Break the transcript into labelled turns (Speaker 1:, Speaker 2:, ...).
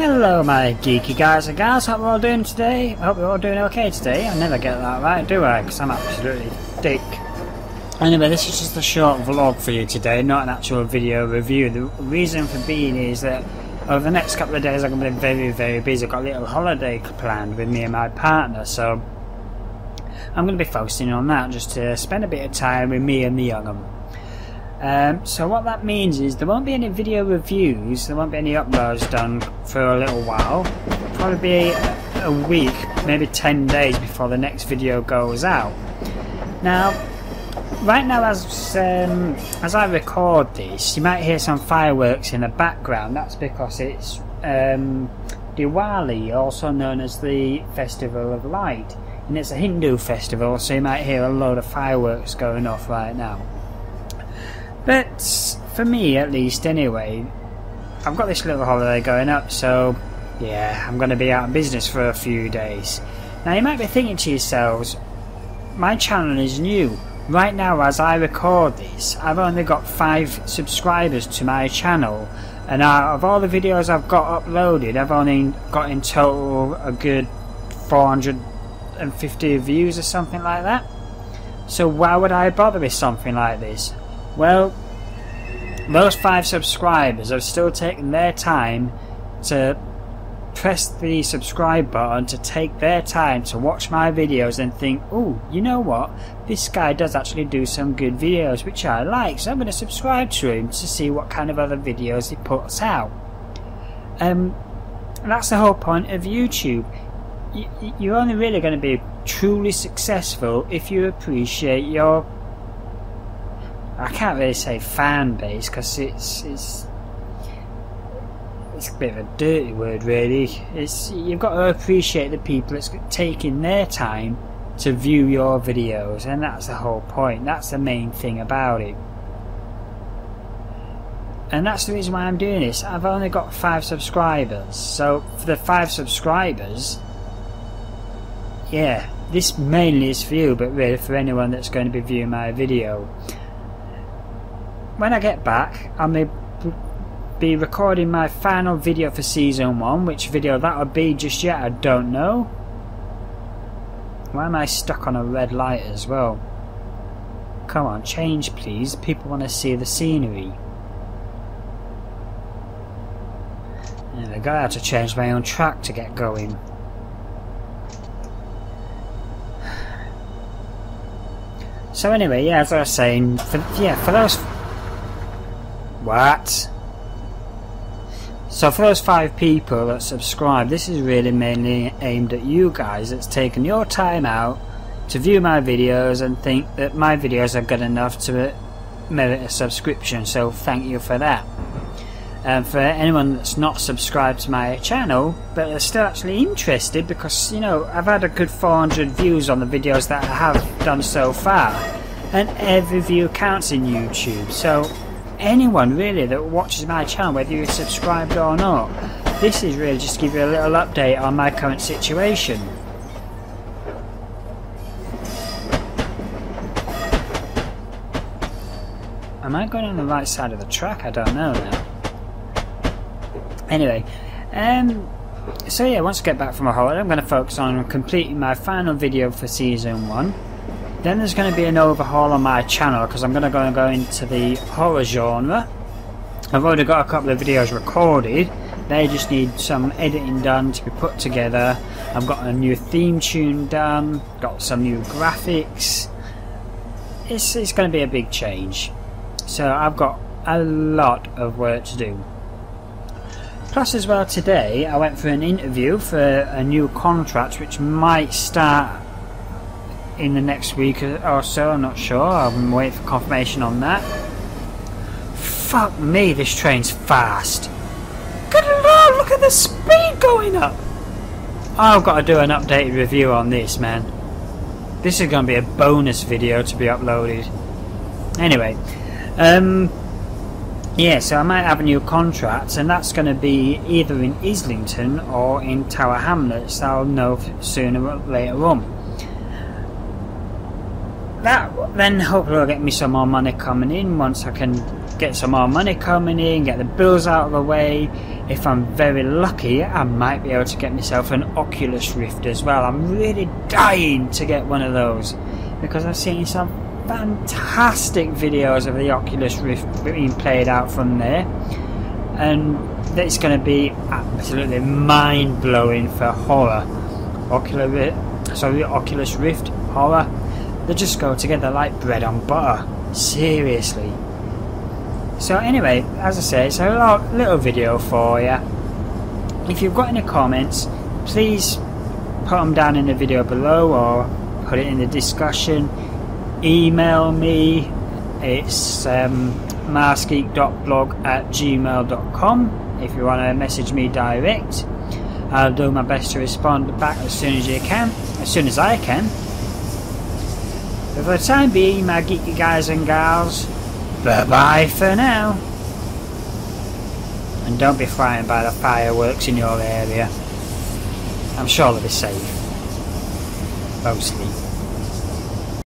Speaker 1: Hello my geeky guys and gals, how are we all doing today? I hope we're all doing okay today. I never get that right, do I? Because I'm absolutely dick. Anyway, this is just a short vlog for you today, not an actual video review. The reason for being is that over the next couple of days I'm going to be very, very busy. I've got a little holiday planned with me and my partner, so I'm going to be focusing on that just to spend a bit of time with me and the young 'un. Um, so what that means is there won't be any video reviews, there won't be any uploads done for a little while. Probably be a, a week, maybe 10 days before the next video goes out. Now, right now as um, as I record this, you might hear some fireworks in the background. That's because it's um, Diwali, also known as the Festival of Light. And it's a Hindu festival, so you might hear a load of fireworks going off right now. But for me, at least, anyway, I've got this little holiday going up, so yeah, I'm going to be out of business for a few days. Now, you might be thinking to yourselves, my channel is new. Right now, as I record this, I've only got five subscribers to my channel, and out of all the videos I've got uploaded, I've only got in total a good 450 views or something like that. So why would I bother with something like this? Well, those five subscribers have still taken their time to press the subscribe button to take their time to watch my videos and think, oh, you know what? This guy does actually do some good videos which I like, so I'm going to subscribe to him to see what kind of other videos he puts out. Um, that's the whole point of YouTube. You're only really going to be truly successful if you appreciate your I can't really say fan base because it's it's it's a bit of a dirty word, really. It's you've got to appreciate the people that's taking their time to view your videos, and that's the whole point. That's the main thing about it. And that's the reason why I'm doing this. I've only got five subscribers, so for the five subscribers, yeah, this mainly is for you, but really for anyone that's going to be viewing my video when I get back, I may be recording my final video for season 1. Which video that will be just yet, I don't know. Why am I stuck on a red light as well? Come on, change please. People want to see the scenery. There we go, I have to change my own track to get going. So anyway, yeah, as I was saying, for, yeah, for those what? So for those five people that subscribe, this is really mainly aimed at you guys that's taken your time out to view my videos and think that my videos are good enough to merit a subscription, so thank you for that. And for anyone that's not subscribed to my channel, but are still actually interested, because, you know, I've had a good 400 views on the videos that I have done so far, and every view counts in YouTube, so anyone really that watches my channel, whether you're subscribed or not. This is really just to give you a little update on my current situation. Am I going on the right side of the track? I don't know now. Anyway, um, so yeah, once I get back from my holiday, I'm going to focus on completing my final video for Season 1. Then there's going to be an overhaul on my channel because I'm going to go and go into the horror genre. I've already got a couple of videos recorded. They just need some editing done to be put together. I've got a new theme tune done, got some new graphics. It's, it's going to be a big change. So I've got a lot of work to do. Plus as well today I went for an interview for a new contract which might start in the next week or so, I'm not sure. I'm waiting for confirmation on that. Fuck me, this train's fast. Good lord, look at the speed going up! I've got to do an updated review on this, man. This is going to be a bonus video to be uploaded. Anyway, um, yeah, so I might have a new contract, and that's going to be either in Islington or in Tower Hamlets. I'll know sooner or later on that then hopefully will get me some more money coming in once I can get some more money coming in, get the bills out of the way. If I'm very lucky, I might be able to get myself an Oculus Rift as well. I'm really dying to get one of those because I've seen some fantastic videos of the Oculus Rift being played out from there, and it's going to be absolutely mind blowing for horror. Oculus, sorry, Oculus Rift horror. They just go together like bread and butter. Seriously. So anyway, as I say, it's a little video for you. If you've got any comments, please put them down in the video below or put it in the discussion. Email me. It's um, at gmail.com if you want to message me direct. I'll do my best to respond back as soon as you can, as soon as I can. But for the time being, my geeky guys and gals, bye bye for now. And don't be frightened by the fireworks in your area. I'm sure they'll be safe. Mostly.